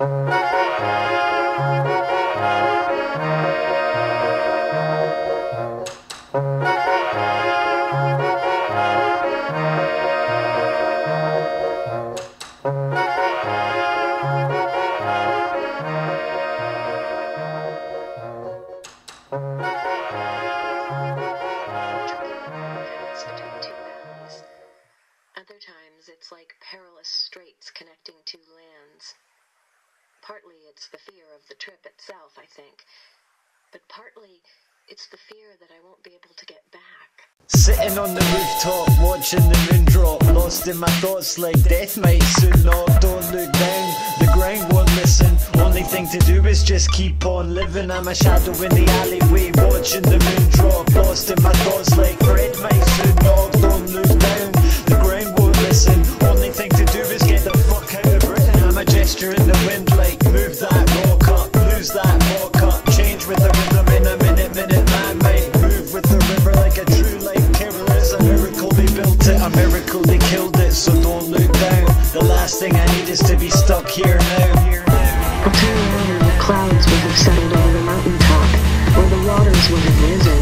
Other times it's like perilous straits connecting two lands. Partly it's the fear of the trip itself, I think, but partly it's the fear that I won't be able to get back. Sitting on the rooftop, watching the moon drop, lost in my thoughts like death might soon knock. Don't look down, the ground won't listen. Only thing to do is just keep on living. I'm a shadow in the alleyway, watching the moon drop, need is to be stuck here now. Turn around and the clouds will have settled over the mountaintop, where the waters will have risen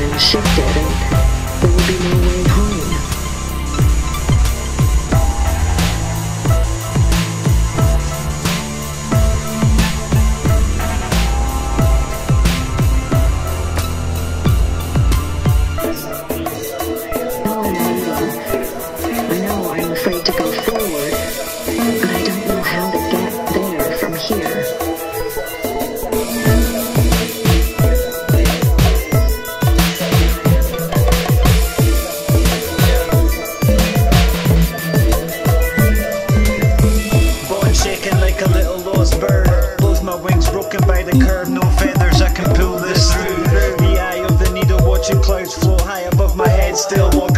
head, still walking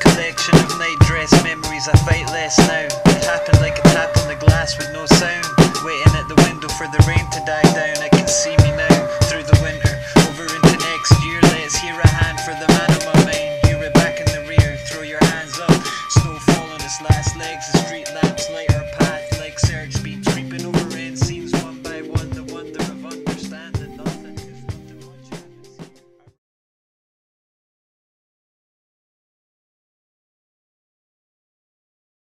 collection of night dress memories, I fight less now. It happened for the rain to die down. I can see